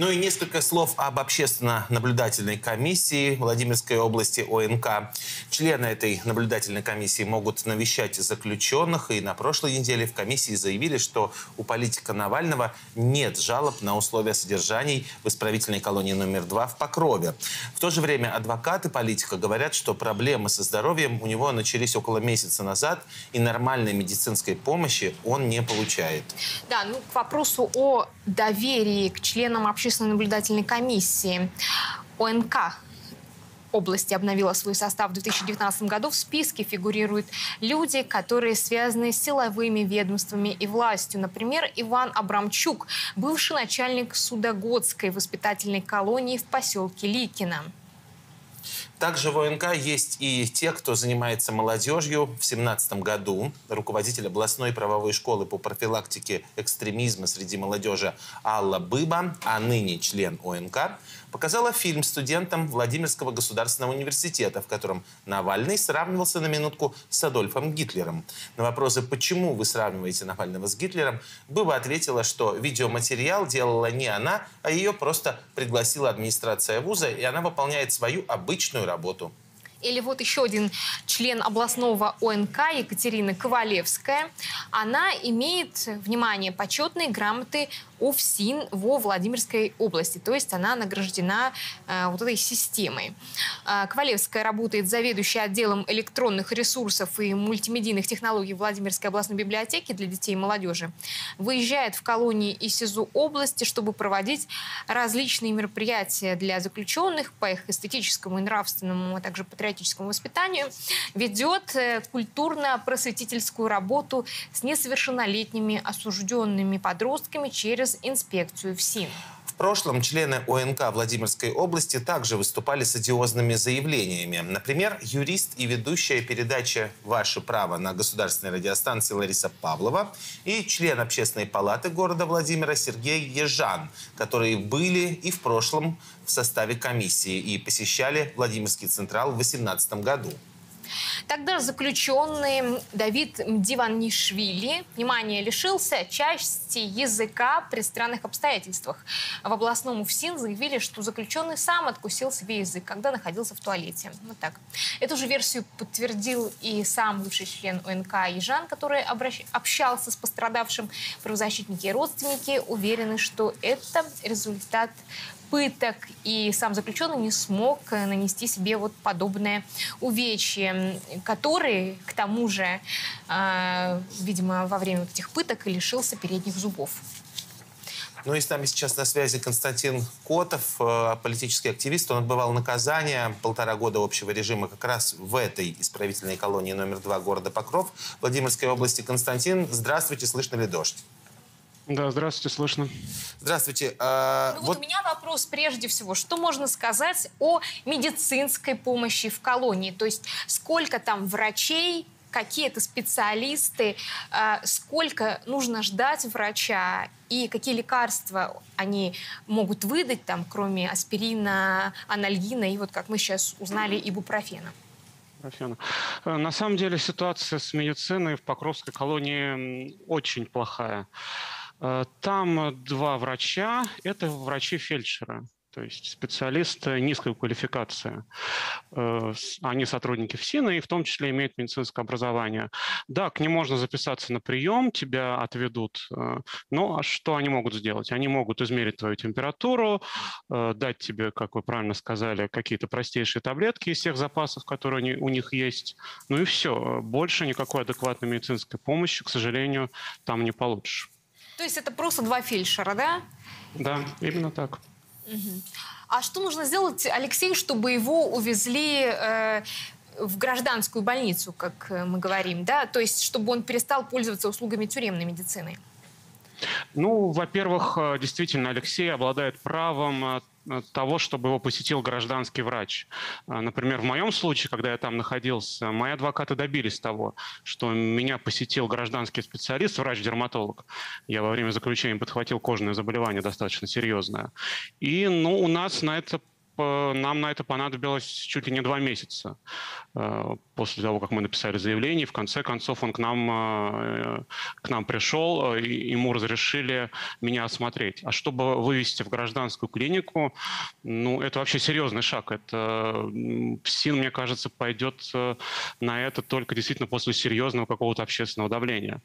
Ну и несколько слов об общественно-наблюдательной комиссии Владимирской области ОНК. Члены этой наблюдательной комиссии могут навещать заключенных. И на прошлой неделе в комиссии заявили, что у политика Навального нет жалоб на условия содержаний в исправительной колонии номер два в Покрове. В то же время адвокаты политика говорят, что проблемы со здоровьем у него начались около месяца назад, и нормальной медицинской помощи он не получает. Да, ну к вопросу о доверии к членам общественной общественной наблюдательной комиссии ОНК области обновила свой состав в 2019 году. В списке фигурируют люди, которые связаны с силовыми ведомствами и властью. Например, Иван Абрамчук, бывший начальник Судогодской воспитательной колонии в поселке Ликино. Также в ОНК есть и те, кто занимается молодежью. В 2017 году руководитель областной правовой школы по профилактике экстремизма среди молодежи Алла Быба, а ныне член ОНК, показала фильм студентам Владимирского государственного университета, в котором Навальный сравнивался на минутку с Адольфом Гитлером. На вопросы, почему вы сравниваете Навального с Гитлером, Быба ответила, что видеоматериал делала не она, а ее просто пригласила администрация вуза, и она выполняет свою обычную работу. Или вот еще один член областного ОНК Екатерина Ковалевская. Она имеет, внимание, почетные грамоты УФСИН во Владимирской области. То есть она награждена э, вот этой системой. Э, Ковалевская работает заведующей отделом электронных ресурсов и мультимедийных технологий Владимирской областной библиотеки для детей и молодежи. Выезжает в колонии и СИЗО области, чтобы проводить различные мероприятия для заключенных по их эстетическому и нравственному, а также патриотическому воспитанию. Ведет э, культурно-просветительскую работу с несовершеннолетними осужденными подростками через через инспекцию ФСИН. В прошлом члены ОНК Владимирской области также выступали с одиозными заявлениями. Например, юрист и ведущая передачи «Ваше право» на государственной радиостанции Лариса Павлова и член общественной палаты города Владимира Сергей Ежан, которые были и в прошлом в составе комиссии и посещали Владимирский Централ в 2018 году. Тогда заключенный Давид Диванишвили, внимание, лишился части языка при странных обстоятельствах. В областном УФСИН заявили, что заключенный сам откусил себе язык, когда находился в туалете. Вот так. Эту же версию подтвердил и сам бывший член ОНК Ежан, который обращ... общался с пострадавшим. Правозащитники и родственники уверены, что это результат пыток, и сам заключенный не смог э, нанести себе вот подобное увечье, который, к тому же, э, видимо, во время этих пыток лишился передних зубов. Ну и с нами сейчас на связи Константин Котов, э, политический активист. Он отбывал наказание полтора года общего режима как раз в этой исправительной колонии номер два города Покров Владимирской области. Константин, здравствуйте, слышно ли дождь? Да, здравствуйте, слышно. Здравствуйте. А, ну, вот... вот у меня вопрос прежде всего. Что можно сказать о медицинской помощи в колонии? То есть сколько там врачей, какие это специалисты, а, сколько нужно ждать врача и какие лекарства они могут выдать, там, кроме аспирина, анальгина и вот, как мы сейчас узнали, ибупрофена? Афина. Э, на самом деле ситуация с медициной в Покровской колонии очень плохая. Э, там два врача, это врачи-фельдшеры, то есть специалисты низкой квалификации. Э, они сотрудники ФСИНа и в том числе имеют медицинское образование. Да, к ним можно записаться на прием, тебя отведут. Э, но а что они могут сделать? Они могут измерить твою температуру, дать тебе, как вы правильно сказали, какие-то простейшие таблетки из тех запасов, которые у них есть. Ну и все. Больше никакой адекватной медицинской помощи, к сожалению, там не получишь. То есть это просто два фельдшера, да? Да, именно так. Угу. А что нужно сделать, Алексей, чтобы его увезли э, в гражданскую больницу, как э, мы говорим, да? То есть чтобы он перестал пользоваться услугами тюремной медицины? Ну, во-первых, э, действительно, Алексей обладает правом э, того, чтобы его посетил гражданский врач. Э, например, в моем случае, когда я там находился, мои адвокаты добились того, что меня посетил гражданский специалист, врач-дерматолог. Я во время заключения подхватил кожное заболевание достаточно серьезное. И ну, у нас на это нам на это понадобилось чуть ли не два месяца после того, как мы написали заявление. В конце концов он к нам, к нам пришел, и ему разрешили меня осмотреть. А чтобы вывести в гражданскую клинику, ну, это вообще серьезный шаг. Это СИН, мне кажется, пойдет на это только действительно после серьезного какого-то общественного давления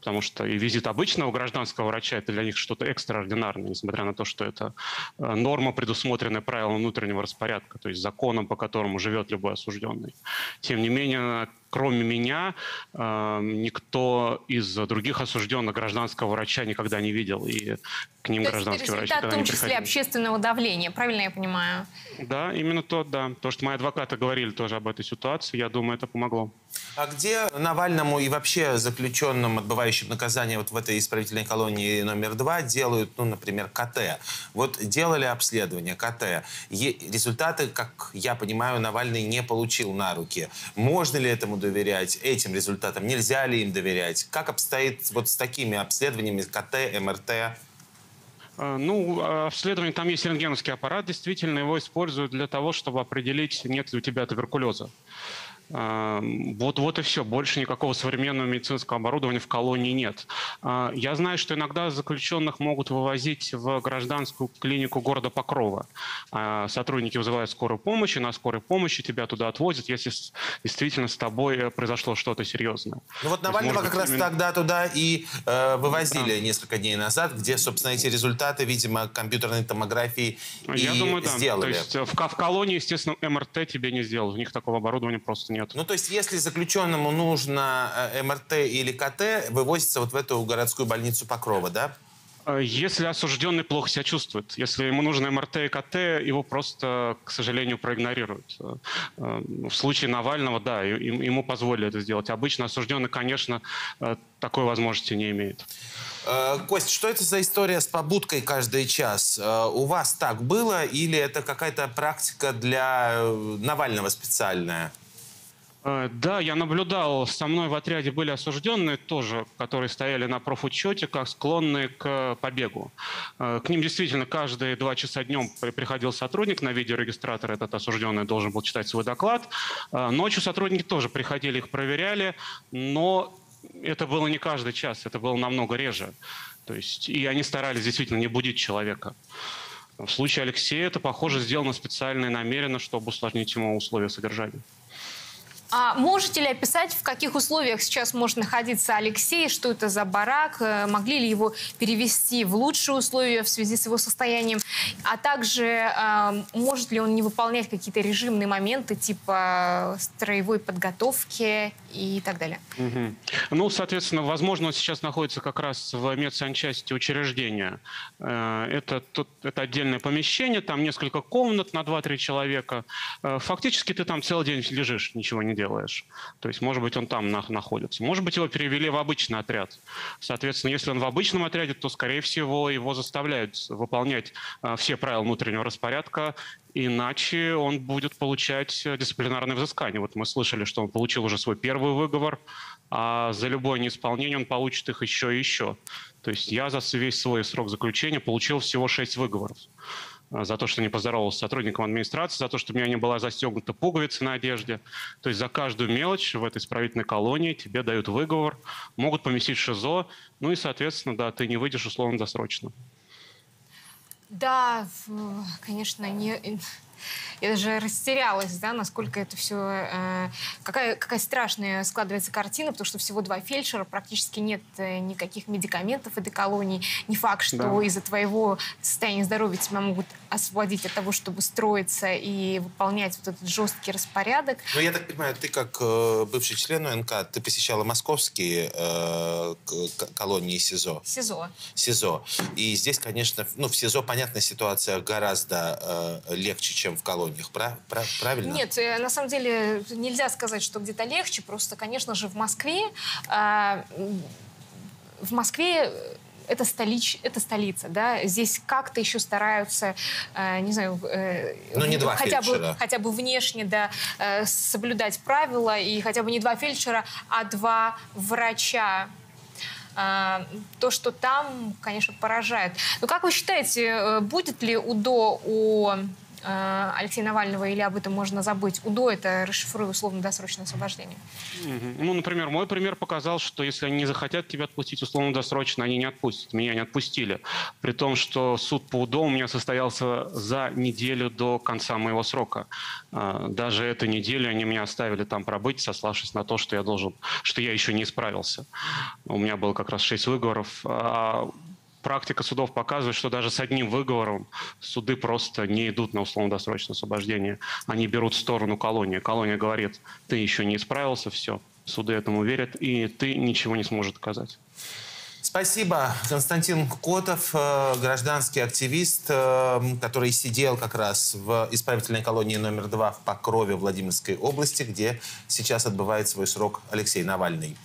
потому что и визит обычного гражданского врача это для них что-то экстраординарное, несмотря на то, что это э, норма, предусмотренная правилом внутреннего распорядка, то есть законом, по которому живет любой осужденный. Тем не менее, кроме меня, э, никто из других осужденных гражданского врача никогда не видел. И к ним то гражданский врач в том числе общественного давления, правильно я понимаю? Да, именно то, да. То, что мои адвокаты говорили тоже об этой ситуации, я думаю, это помогло. А где Навальному и вообще заключенным, отбывающим наказание вот в этой исправительной колонии номер два, делают, ну, например, КТ? Вот делали обследование КТ. Е результаты, как я понимаю, Навальный не получил на руки. Можно ли этому доверять, этим результатам? Нельзя ли им доверять? Как обстоит вот с такими обследованиями КТ, МРТ? А, ну, а, обследование, там есть рентгеновский аппарат, действительно, его используют для того, чтобы определить, нет ли у тебя туберкулеза. Вот, вот и все. Больше никакого современного медицинского оборудования в колонии нет. А, я знаю, что иногда заключенных могут вывозить в гражданскую клинику города Покрова. А, сотрудники вызывают скорую помощь, и на скорой помощи тебя туда отвозят, если действительно с тобой э, произошло что-то серьезное. Ну вот Навального как раз именно... тогда туда и э, вывозили да. несколько дней назад, где, собственно, эти результаты, видимо, компьютерной томографии Я и думаю, да. сделали. То есть в, в колонии, естественно, МРТ тебе не сделал. У них такого оборудования просто нет нет. Ну, то есть, если заключенному нужно э, МРТ или КТ, вывозится вот в эту городскую больницу Покрова, да? Э, если осужденный плохо себя чувствует, если ему нужно МРТ и КТ, его просто, к сожалению, проигнорируют. Э, в случае Навального, да, ему позволили это сделать. Обычно осужденный, конечно, такой возможности не имеет. Кость, что это за история с побудкой каждый час? У вас так было или это какая-то практика для Навального специальная? Э, да, я наблюдал, со мной в отряде были осужденные тоже, которые стояли на профучете, как склонные к побегу. Э, к ним действительно каждые два часа днем приходил сотрудник на видеорегистратор, этот осужденный должен был читать свой доклад. Э, ночью сотрудники тоже приходили, их проверяли, но это было не каждый час, это было намного реже. То есть, и они старались действительно не будить человека. В случае Алексея это, похоже, сделано специально и намеренно, чтобы усложнить ему условия содержания. А можете ли описать, в каких условиях сейчас может находиться Алексей, что это за барак, э, могли ли его перевести в лучшие условия в связи с его состоянием, а также э, может ли он не выполнять какие-то режимные моменты типа строевой подготовки и так далее? Угу. Ну, соответственно, возможно, он сейчас находится как раз в медсанчасти учреждения. Э, это, тут, это отдельное помещение, там несколько комнат на 2-3 человека. Э, фактически ты там целый день лежишь, ничего не делаешь. То есть, может быть, он там находится. Может быть, его перевели в обычный отряд. Соответственно, если он в обычном отряде, то, скорее всего, его заставляют выполнять а, все правила внутреннего распорядка, иначе он будет получать дисциплинарное взыскание. Вот мы слышали, что он получил уже свой первый выговор, а за любое неисполнение он получит их еще и еще. То есть я за весь свой срок заключения получил всего шесть выговоров. А, за то, что не поздоровался с сотрудником администрации, за то, что у меня не была застегнута пуговица на одежде. То есть за каждую мелочь в этой исправительной колонии тебе дают выговор, могут поместить ШИЗО, ну и, соответственно, да, ты не выйдешь условно досрочно. Да, конечно, не, я даже растерялась, да, насколько это все... Э, какая, какая страшная складывается картина, потому что всего два фельдшера, практически нет э, никаких медикаментов этой колонии. Не факт, что да. из-за твоего состояния здоровья тебя могут освободить от того, чтобы строиться и выполнять вот этот жесткий распорядок. Ну, я так понимаю, ты как э, бывший член УНК, ты посещала московские э, колонии СИЗО. СИЗО. СИЗО. И здесь, конечно, ну, в СИЗО, понятно, ситуация гораздо э, легче, чем в колонии колониях, прав, прав, правильно? Нет, э, на самом деле нельзя сказать, что где-то легче. Просто, конечно же, в Москве, э, в Москве это, столич, это столица, да, здесь как-то еще стараются, э, не знаю, э, ну, не два хотя, бы, хотя бы внешне, да, э, соблюдать правила, и хотя бы не два фельдшера, а два врача, э, то, что там, конечно, поражает. Но как вы считаете, э, будет ли УДО у э, Алексея Навального или об этом можно забыть? УДО это расшифрую условно-досрочное освобождение. Ну, например, мой пример показал, что если они не захотят тебя отпустить условно-досрочно, они не отпустят. Меня не отпустили. При том, что суд по УДО у меня состоялся за неделю до конца моего срока. А, даже эту неделю они меня оставили там пробыть, сославшись на то, что я должен, что я еще не исправился. У меня было как раз шесть выговоров. Практика судов показывает, что даже с одним выговором суды просто не идут на условно-досрочное освобождение. Они берут сторону колонии. Колония говорит, ты еще не исправился, все. Суды этому верят, и ты ничего не сможешь доказать. Спасибо. Константин Котов, э, гражданский активист, э, который сидел как раз в исправительной колонии номер два в Покрове Владимирской области, где сейчас отбывает свой срок Алексей Навальный.